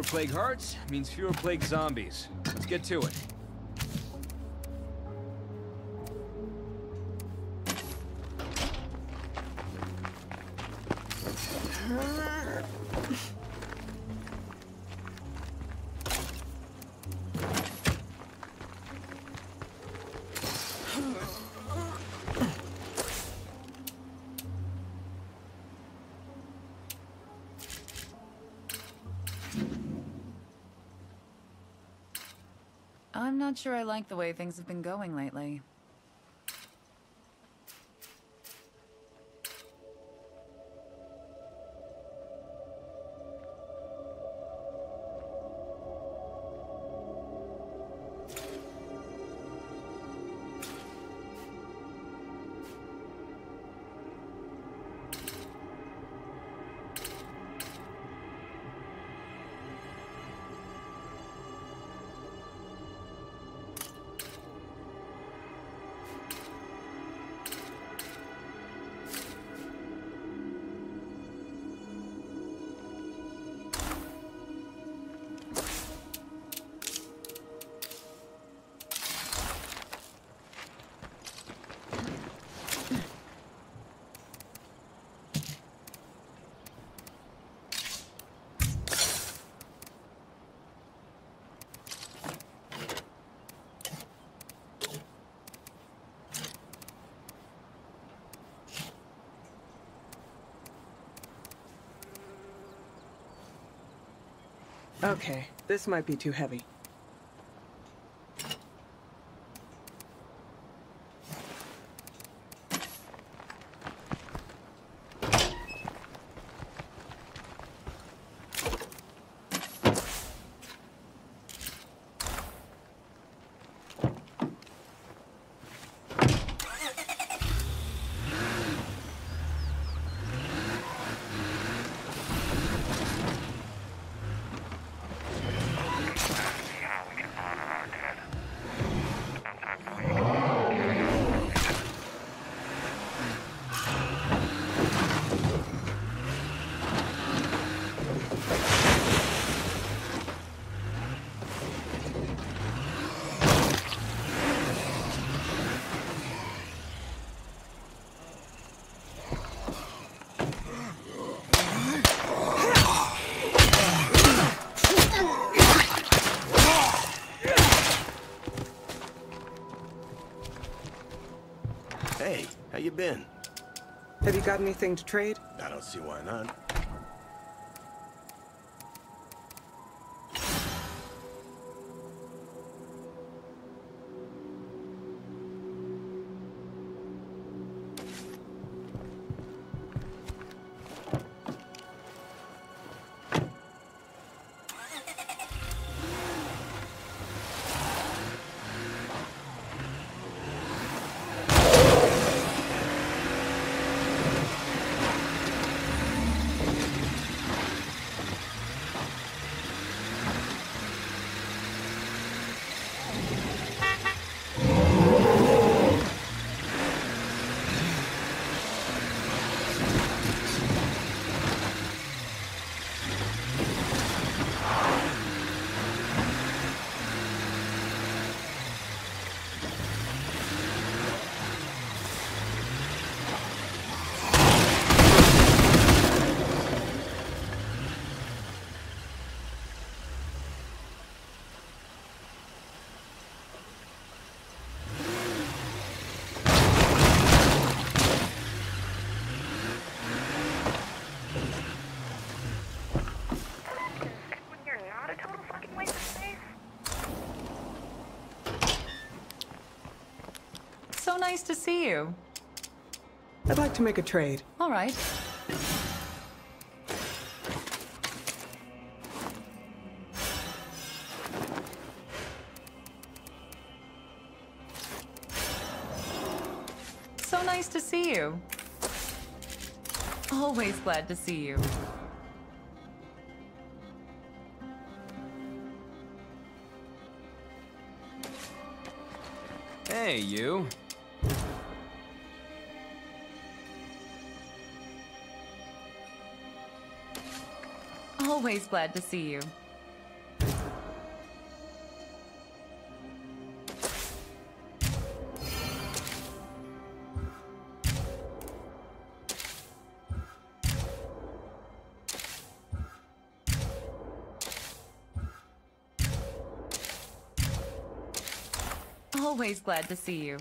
Fewer plague hearts means fewer plague zombies. Let's get to it. I'm not sure I like the way things have been going lately. Okay, this might be too heavy. Hey, how you been? Have you got anything to trade? I don't see why not. So nice to see you. I'd like to make a trade. All right. So nice to see you. Always glad to see you. Hey, you. Always glad to see you. Always glad to see you.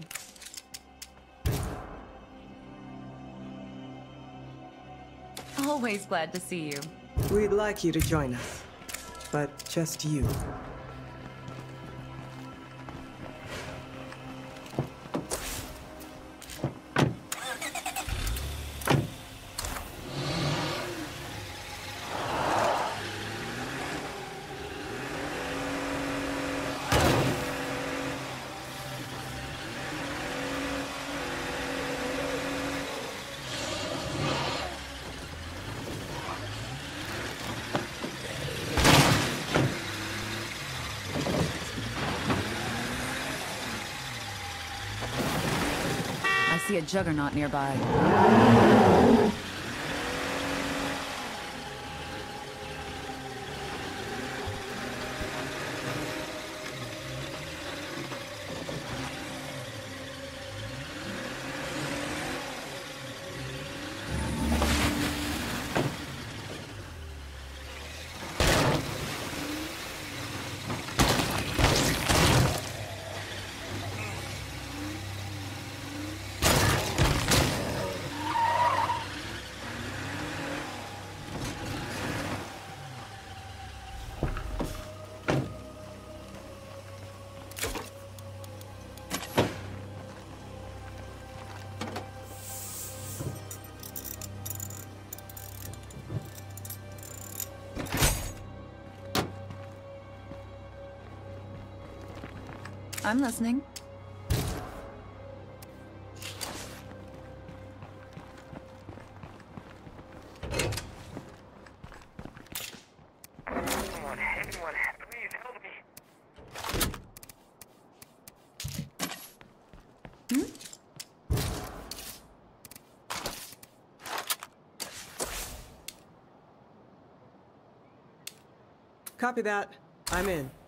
Always glad to see you. We'd like you to join us. But just you. See a juggernaut nearby. I'm listening. Copy that. I'm in.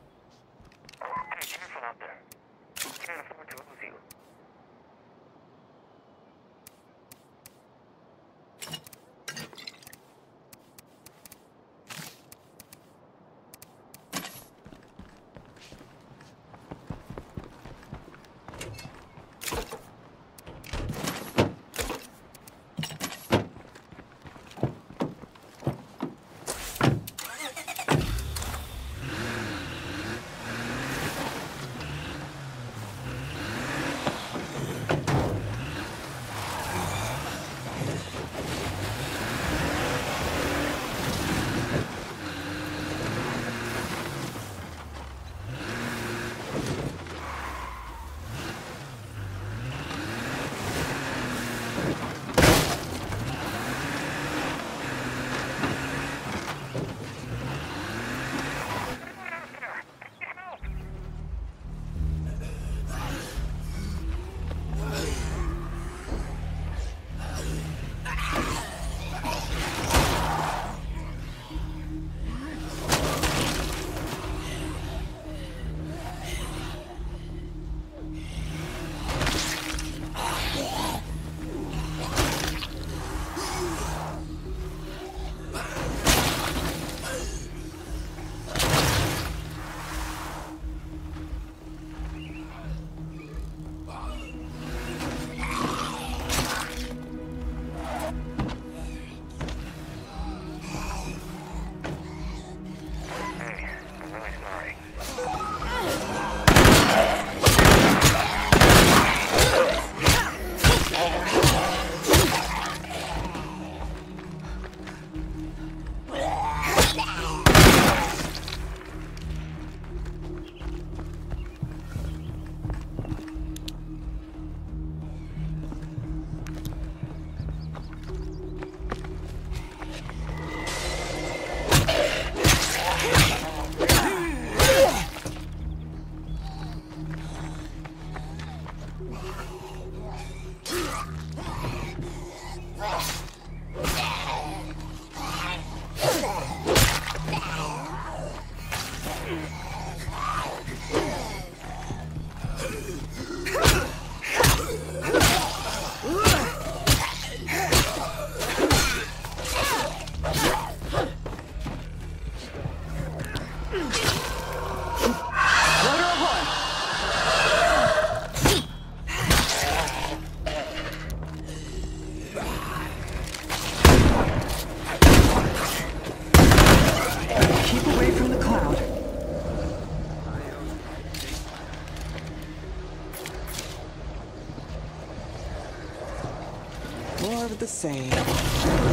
Same.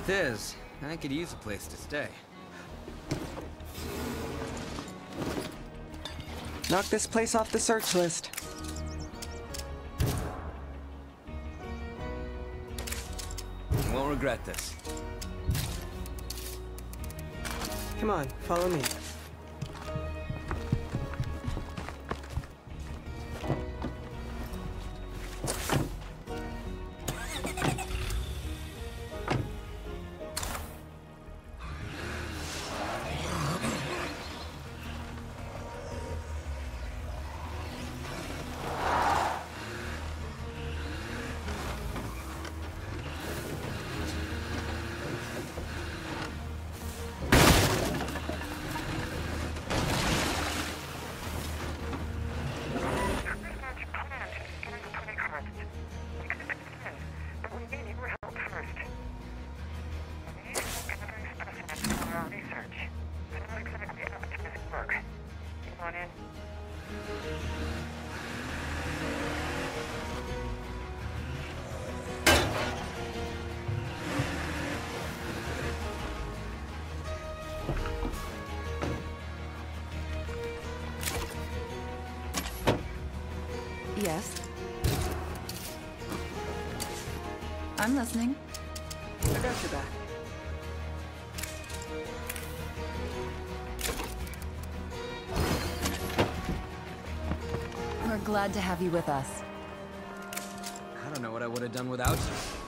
Truth is, I could use a place to stay. Knock this place off the search list. You won't regret this. Come on, follow me. Yes. I'm listening. I got your back. We're glad to have you with us. I don't know what I would have done without you.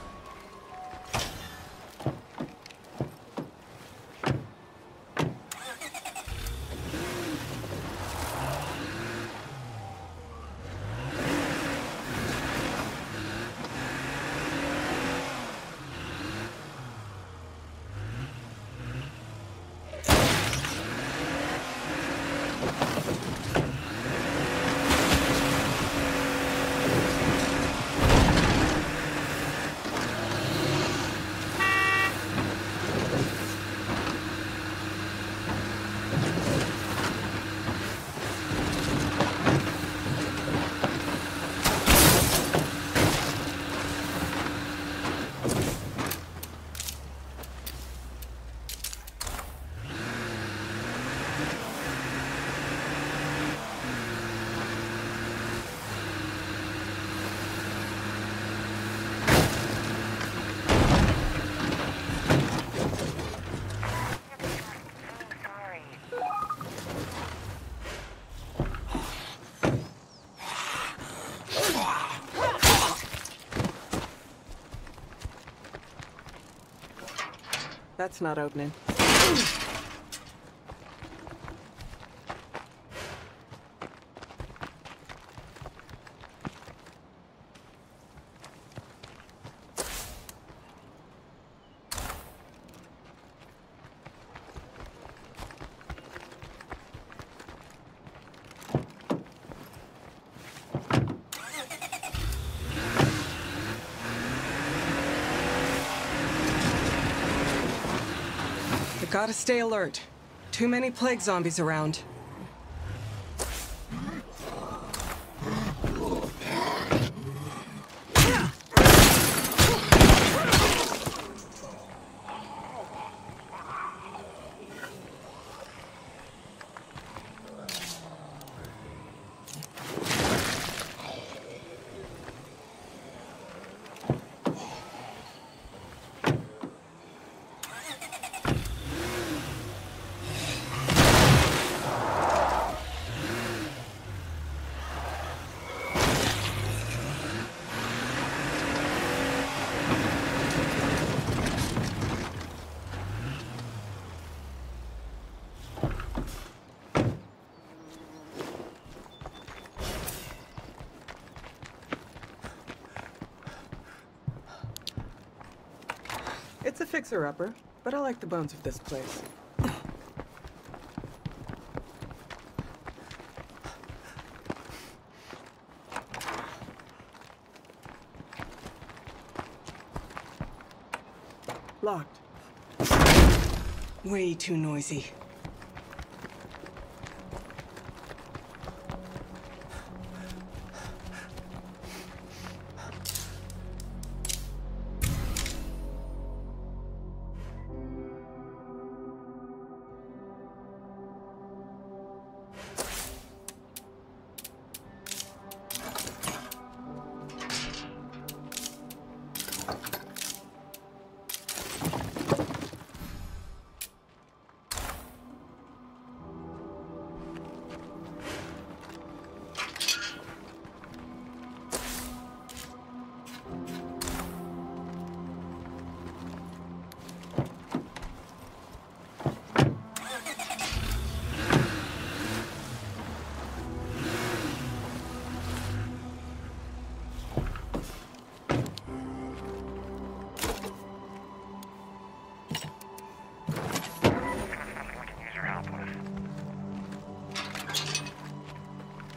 So sorry. That's not opening. Gotta stay alert. Too many plague zombies around. It's a fixer-upper, but I like the bones of this place. Locked. Way too noisy.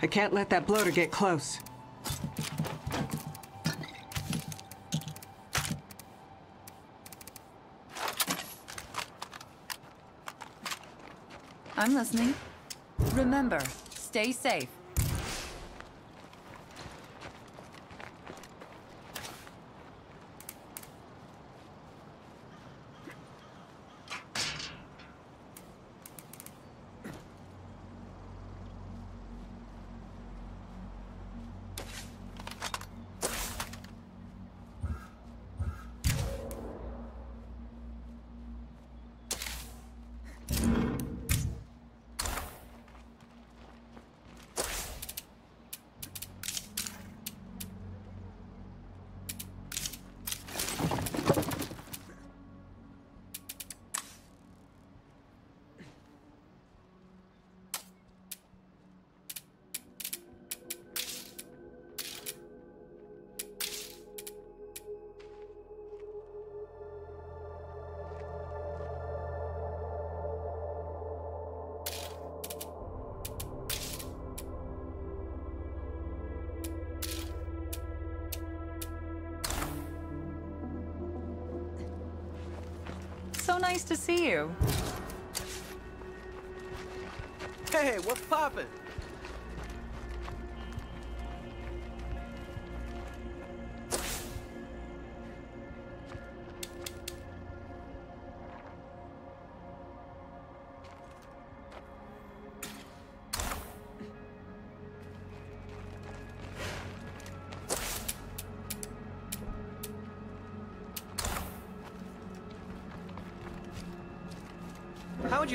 I can't let that bloater get close. I'm listening. Remember, stay safe. Nice to see you. Hey, what's poppin'?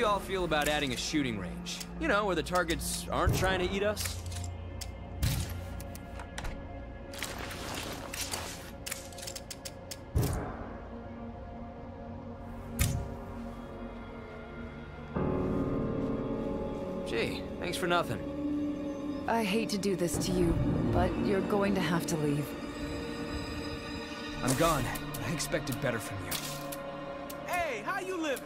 You all feel about adding a shooting range? You know, where the targets aren't trying to eat us? Gee, thanks for nothing. I hate to do this to you, but you're going to have to leave. I'm gone, I expected better from you. Hey, how you living?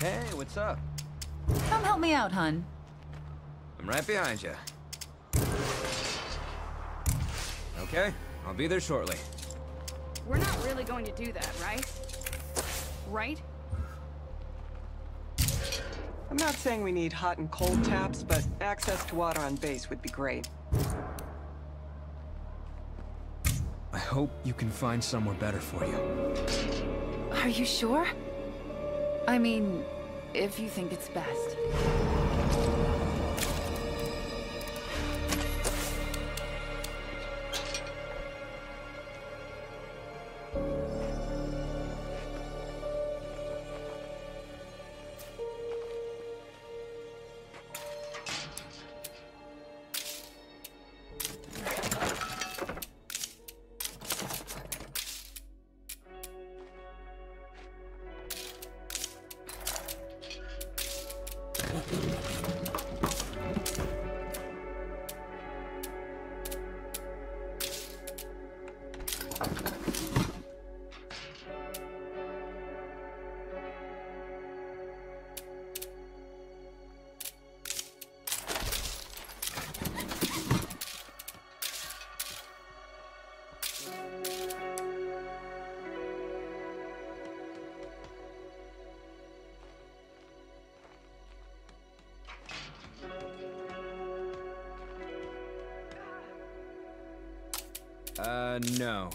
Hey, what's up? Come help me out, hun. I'm right behind you. Okay, I'll be there shortly. We're not really going to do that, right? Right? I'm not saying we need hot and cold taps, but access to water on base would be great. I hope you can find somewhere better for you. Are you sure? I mean, if you think it's best. No.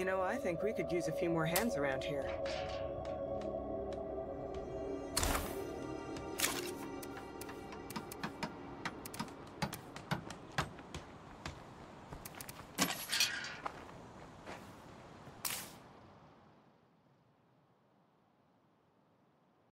You know, I think we could use a few more hands around here.